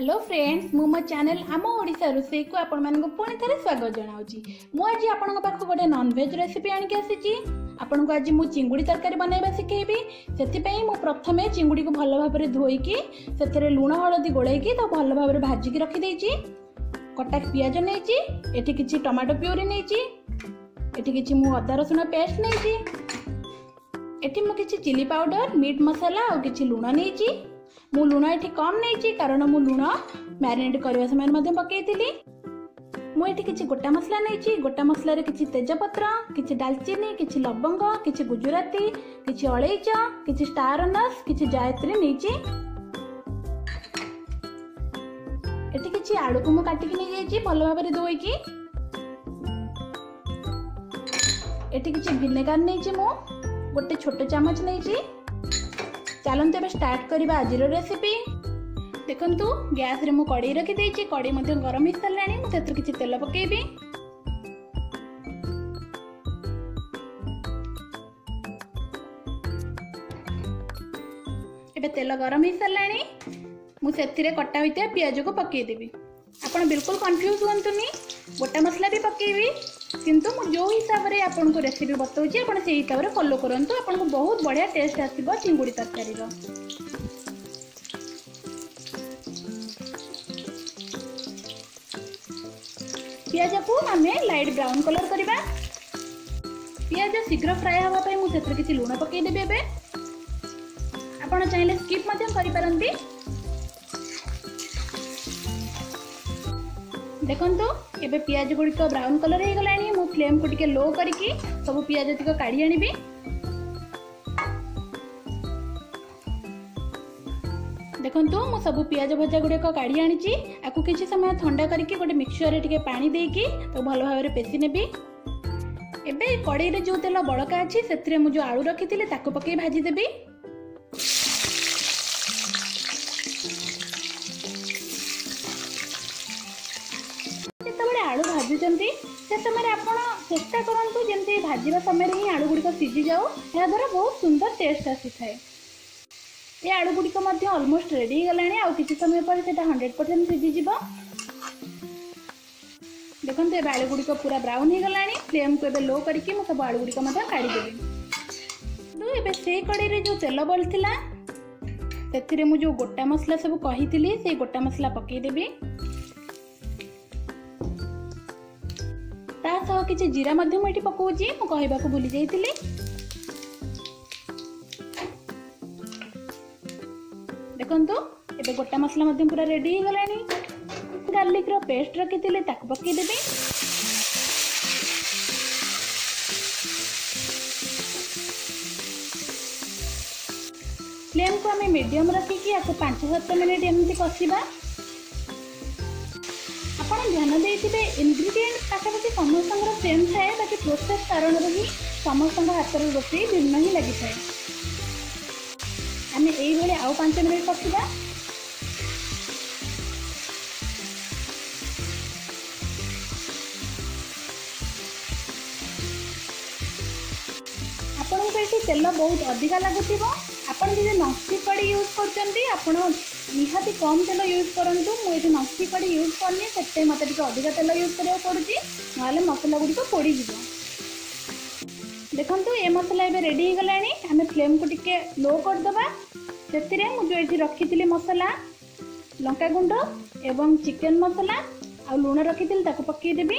hello friends ମୁଁ ମୋ channel ଆମ ଓଡ଼ିଶା ରୋଷେଇକୁ ଆପଣମାନଙ୍କୁ ପୁଣି ଥରେ ସ୍ୱାଗତ ଜଣାଉଛି ମୁଁ ଆଜି ଆପଣଙ୍କ ପାଖକୁ ଗୋଟେ ନନଭେଜ୍ ରେସିପି ଆଣିକି ଆସିଛି ଆପଣଙ୍କୁ ଆଜି ମୁଁ ଚିଙ୍ଗୁଡ଼ି ତରକାରୀ ବନାଇବା ଶିଖେଇବି ସେଥିପାଇଁ ମୁଁ ପ୍ରଥମେ ଚିଙ୍ଗୁଡ଼ିକୁ ଭଲ ଭାବରେ ଧୋଇକି ସେଥିରେ ଲୁଣ ହଳଦୀ ଗୋଳେଇକି ତାକୁ ଭଲ ଭାବରେ ଭାଜିକି ରଖିଦେଇଛି କଟା ପିଆଜ ନେଇଛି ଏଠି କିଛି ଟମାଟୋ ପ୍ୟୁରି ନେଇଛି ଏଠି କିଛି ମୁଁ ଅଦା ରସୁଣ ପେଷ୍ଟ ନେଇଛି ଏଠି ମୁଁ କିଛି ଚିଲି ପାଉଡର ମିଟ୍ ମସଲା ଆଉ କିଛି ଲୁଣ ନେଇଛି ମୁଁ ଲୁଣ ଏଠି କମ୍ ନେଇଛି କାରଣ ମୁଁ ଲୁଣ ମ୍ୟାରିନେଟ୍ କରିବା ସମୟରେ ମଧ୍ୟ ପକାଇଥିଲି ମୁଁ ଏଠି କିଛି ଗୋଟା ମସଲା ନେଇଛି ଗୋଟା ମସଲାରେ କିଛି ତେଜପତ୍ର କିଛି ଡାଲଚିନି କିଛି ଲବଙ୍ଗ କିଛି ଗୁଜୁରାତି କିଛି ଅଳେଇଚ କିଛି ଷ୍ଟାର ଅନାସ କିଛି ଜାୟତ୍ରୀ ନେଇଛି ଏଠି କିଛି ଆଳୁକୁ ମୁଁ କାଟିକି ନେଇଯାଇଛି ଭଲ ଭାବରେ ଧୋଇକି ଏଠି କିଛି ଭିନେଗାର ନେଇଛି ମୁଁ ଗୋଟେ ଛୋଟ ଚାମଚ ନେଇଛି ଚାଲନ୍ତୁ ଏବେ ଷ୍ଟାର୍ଟ କରିବା ଆଜିର ରେସିପି ଦେଖନ୍ତୁ ଗ୍ୟାସ୍ରେ ମୁଁ କଡ଼େଇ ରଖିଦେଇଛି କଡ଼େଇ ମଧ୍ୟ ଗରମ ହେଇସାରିଲାଣି ମୁଁ ସେଥିରୁ କିଛି ତେଲ ପକାଇବି ଏବେ ତେଲ ଗରମ ହେଇସାରିଲାଣି ମୁଁ ସେଥିରେ କଟା ହୋଇଥିବା ପିଆଜକୁ ପକାଇଦେବି ଆପଣ ବିଲକୁଲ କନଫ୍ୟୁଜ୍ ହୁଅନ୍ତୁନି ଗୋଟା ମସଲା ବି ପକାଇବି কিন্তু ମୁଁ ଯେଉଁ ହିସାବରେ ଆପଣଙ୍କୁ ରେସିପି ବତାଉଛି ଆପଣ ସେଇ ହିସାବରେ ଫଲୋ କରନ୍ତୁ ଆପଣଙ୍କୁ ବହୁତ ବଢ଼ିଆ ଟେଷ୍ଟ ଆସିବ ଚିଙ୍ଗୁଡ଼ି ତରକାରୀର ପିଆଜକୁ ଆମେ ଲାଇଟ୍ ବ୍ରାଉନ୍ କଲର୍ କରିବା ପିଆଜ ଶୀଘ୍ର ଫ୍ରାଏ ହେବା ପାଇଁ ମୁଁ ସେଥିରେ କିଛି ଲୁଣ ପକାଇଦେବି ଏବେ ଆପଣ ଚାହିଁଲେ ସ୍କିପ୍ ମଧ୍ୟ କରିପାରନ୍ତି देखो ये पिज गुड़िक ब्राउन कलर हो मु फ्लेम को टे लो कर सब पिज जगह काढ़ी आनी देखो मु सब पिज भजा गुड़िक काढ़ी आनी आपको किसी समय था करके गोटे मिक्सचर टे पा देकी तो भल भाव पेशी नेबी एवं कड़े जो तेल बड़का अच्छी से मुझे आलु रखी थी पकई भाजीदेवी भाजुंतम चेस्टा करूँ जमी भाजवा समय आलू गुड़िक सीझी जाऊ यहाँ बहुत सुंदर टेस्ट आसी थाए ये आलू गुड़िक रेडीगला कि समय पर हंड्रेड परसेंट सीझीज देखते ये आलू गुड़िक पूरा ब्राउन हो फ्लेम को लो करके सब आलू गुड़िक काढ़ीदेवि कड़े जो तेल बल्ला से जो गोटा मसला सब कही से गोटा मसला पकईदेवी ସହ କିଛି ଜିରା ମଧ୍ୟ ମୁଁ ଏଠି ପକାଉଛି ମୁଁ କହିବାକୁ ଭୁଲି ଯାଇଥିଲି ଦେଖନ୍ତୁ ଏବେ ଗୋଟା ମସଲା ମଧ୍ୟ ପୁରା ରେଡ଼ି ହେଇଗଲାଣି ଗାର୍ଲିକ୍ର ପେଷ୍ଟ ରଖିଥିଲି ତାକୁ ପକାଇଦେବି ଫ୍ଲେମ୍କୁ ଆମେ ମିଡ଼ିୟମ୍ ରଖିକି ଆକୁ ପାଞ୍ଚ ସାତ ମିନିଟ୍ ଏମିତି କଷିବା ଆପଣ ଧ୍ୟାନ ଦେଇଥିବେ ଇନଗ୍ରିଡ଼ିଏଣ୍ଟ ପାଖାପାଖି ସମସ୍ତଙ୍କର ସେମ୍ ଥାଏ ବାକି ପ୍ରୋସେସ୍ କାରଣରୁ ହିଁ ସମସ୍ତଙ୍କ ହାତରେ ରୋଷେଇ ଭିନ୍ନ ହିଁ ଲାଗିଥାଏ ଆମେ ଏଇଭଳି ଆଉ ପାଞ୍ଚ ମିନିଟ୍ ରଖିବା ଆପଣଙ୍କୁ ଏଠି ତେଲ ବହୁତ ଅଧିକା ଲାଗୁଥିବ ଆପଣ ଯଦି ନସି ପଡ଼ି ୟୁଜ୍ କରୁଛନ୍ତି ଆପଣ ନିହାତି କମ୍ ତେଲ ୟୁଜ୍ କରନ୍ତୁ ମୁଁ ଏଠି ନଖି କଡ଼ି ୟୁଜ୍ କରିନି ସେଥିପାଇଁ ମୋତେ ଟିକେ ଅଧିକା ତେଲ ୟୁଜ୍ କରିବାକୁ ପଡ଼ୁଛି ନହେଲେ ମସଲା ଗୁଡ଼ିକ ପୋଡ଼ିଯିବ ଦେଖନ୍ତୁ ଏ ମସଲା ଏବେ ରେଡ଼ି ହେଇଗଲାଣି ଆମେ ଫ୍ଲେମ୍କୁ ଟିକେ ଲୋ କରିଦେବା ସେଥିରେ ମୁଁ ଯେଉଁ ଏଠି ରଖିଥିଲି ମସଲା ଲଙ୍କାଗୁଣ୍ଡ ଏବଂ ଚିକେନ୍ ମସଲା ଆଉ ଲୁଣ ରଖିଥିଲି ତାକୁ ପକାଇଦେବି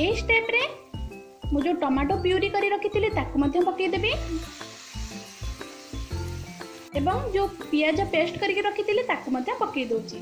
এই স্টেপে মুজো টমেটো পিউরি কৰি ৰাখি থিলে তাকো মদ্য পকাই দেবি এবং যো পিয়াজা পেষ্ট কৰি ৰাখি থিলে তাকো মদ্য পকাই দুচি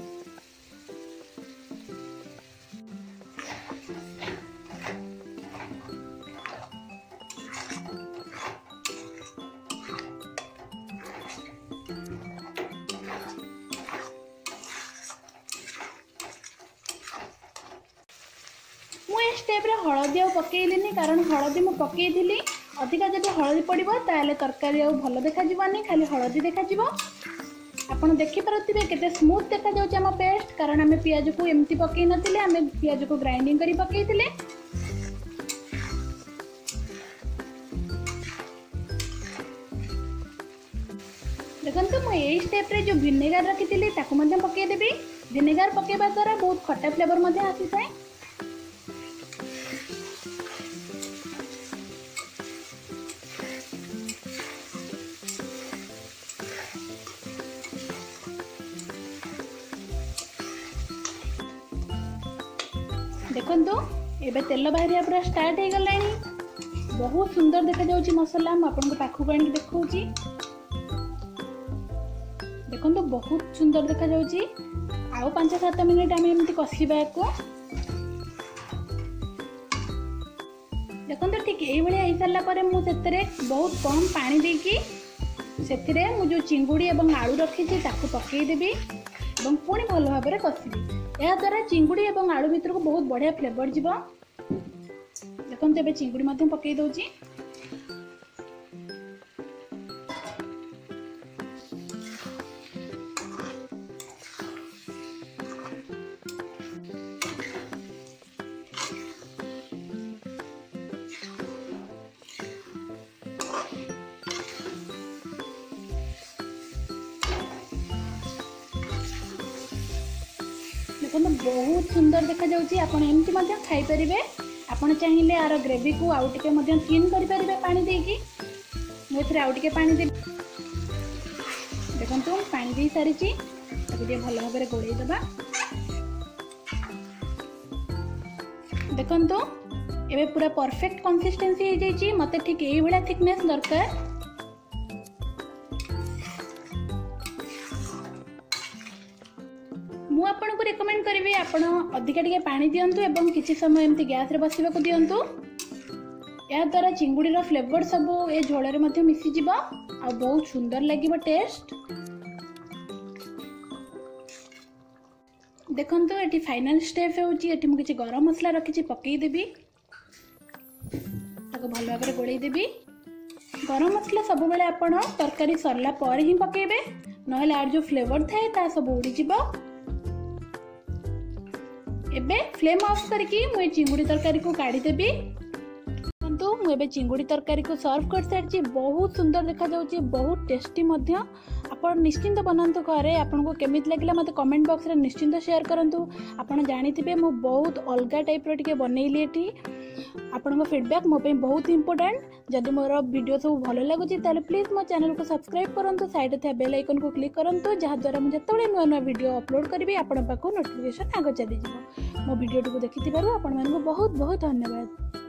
मुझे स्टेप हलदी आकईदेनि कारण हलदी मुझ पकईली अधिका जब हलदी पड़ो तरक आज भल नहीं खाली हलदी देखा आपड़ देखिपे के स्मूथ देखा आम पेस्ट कारण आम पिज को एमती पकई ना आम पिज को ग्राइंडिंग कर पकईले देखते मुझे यही स्टेप्रे जो भिनेगार रखी थी ताकूद पकईदेवि भिनेगार पकवा द्वारा बहुत खटा फ्लेवर आसी थाएँ ଦେଖନ୍ତୁ ଏବେ ତେଲ ବାହାରିବା ପୁରା ଷ୍ଟାର୍ଟ ହେଇଗଲାଣି ବହୁତ ସୁନ୍ଦର ଦେଖାଯାଉଛି ମସଲା ମୁଁ ଆପଣଙ୍କ ପାଖକୁ ଆଣିକି ଦେଖାଉଛି ଦେଖନ୍ତୁ ବହୁତ ସୁନ୍ଦର ଦେଖାଯାଉଛି ଆଉ ପାଞ୍ଚ ସାତ ମିନିଟ୍ ଆମେ ଏମିତି କଷିବା ୟାକୁ ଦେଖନ୍ତୁ ଠିକ୍ ଏଇଭଳିଆ ହେଇସାରିଲା ପରେ ମୁଁ ସେଥିରେ ବହୁତ କମ୍ ପାଣି ଦେଇକି ସେଥିରେ ମୁଁ ଯେଉଁ ଚିଙ୍ଗୁଡ଼ି ଏବଂ ଆଳୁ ରଖିଛି ତାକୁ ପକାଇଦେବି ଏବଂ ପୁଣି ଭଲ ଭାବରେ କଷିବି এহ তারা চিংড়ি এবং আলু মিত্র খুব বড়িয়া ফ্লেভার দিব দেখুন তো এই চিংড়ি মাধ্যম পকেই দৌজি କିନ୍ତୁ ବହୁତ ସୁନ୍ଦର ଦେଖାଯାଉଛି ଆପଣ ଏମିତି ମଧ୍ୟ ଖାଇପାରିବେ ଆପଣ ଚାହିଁଲେ ଆର ଗ୍ରେଭିକୁ ଆଉ ଟିକେ ମଧ୍ୟ ଥିନ୍ କରିପାରିବେ ପାଣି ଦେଇକି ମୁଁ ଏଥିରେ ଆଉ ଟିକେ ପାଣି ଦେବି ଦେଖନ୍ତୁ ପାଣି ଦେଇ ସାରିଛି ତାକୁ ଟିକେ ଭଲ ଭାବରେ ଗୋଳେଇ ଦେବା ଦେଖନ୍ତୁ ଏବେ ପୁରା ପରଫେକ୍ଟ କନସିଷ୍ଟେନ୍ସି ହେଇଯାଇଛି ମୋତେ ଠିକ୍ ଏଇଭଳିଆ ଥିକନେସ୍ ଦରକାର मुझे रेकमेंड करी आपत अधिका टे पा दिंतु समय एम गैस बस दिंतु यादारा चिंगुड़ी फ्लेवर सब ये झोल मिशिजी आ बहुत सुंदर लगे टेस्ट देखो ये फाइनाल स्टेप हो कि गरम मसला रखी पकईदेवी आगे भल भाव गोलईदेवी गरम मसला सब बड़े आपड़ तरकारी सरला पर ही ना आर जो फ्लेवर था सब उड़ीजी ଏବେ ଫ୍ଲେମ୍ ଅଫ୍ କରିକି ମୁଁ ଏ ଚିଙ୍ଗୁଡ଼ି ତରକାରୀକୁ କାଢ଼ିଦେବି मुझे चिंगुड़ी तरकारी को सर्व कर सारी बहुत सुंदर देखा बहुत टेस्टी आपड़ निश्चिंत बनातु घरे आपको केमी लगे मत कमेंट बक्स में निश्चिंत सेयार करूँ आपड़ जाथे मुझ बहुत अलग टाइप रे बनैली ये आपण फिडबैक् मोप बहुत इंपोर्टाट जदि मोर भिड सब भल लगुच प्लीज मो चेल को सब्सक्राइब करूँ सैड बेल आइकन को क्लिक करूँ जहाद्वारा मुझे जो नुआ नुआ भिड अपलोड करी आपको नोटिफिकेसन आग चली जाव मो भिडी देखी थी आपण बहुत बहुत धन्यवाद